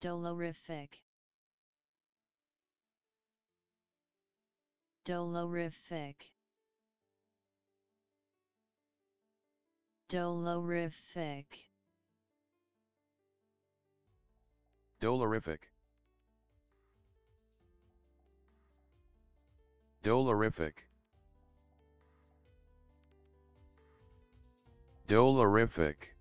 Dolorific. Dolorific. Dolorific. Dolorific. Dolorific. Dolorific.